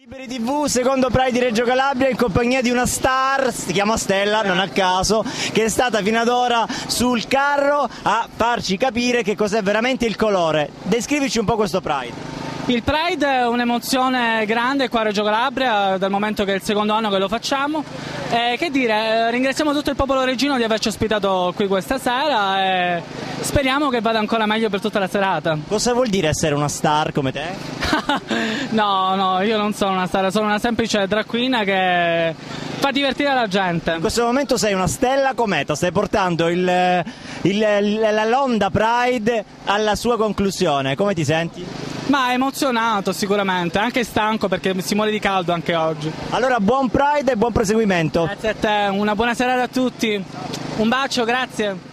Liberi TV, secondo Pride di Reggio Calabria in compagnia di una star, si chiama Stella, non a caso, che è stata fino ad ora sul carro a farci capire che cos'è veramente il colore. Descrivici un po' questo Pride. Il Pride è un'emozione grande qua a Reggio Calabria, dal momento che è il secondo anno che lo facciamo. E che dire, ringraziamo tutto il popolo reggino di averci ospitato qui questa sera e speriamo che vada ancora meglio per tutta la serata. Cosa vuol dire essere una star come te? no, no, io non sono una star, sono una semplice drag queen che fa divertire la gente. In questo momento sei una stella cometa, stai portando il, il, la Londa Pride alla sua conclusione. Come ti senti? Ma emozionato sicuramente, anche stanco perché si muore di caldo anche oggi. Allora buon Pride e buon proseguimento. Grazie a te, una buona serata a tutti. Un bacio, grazie.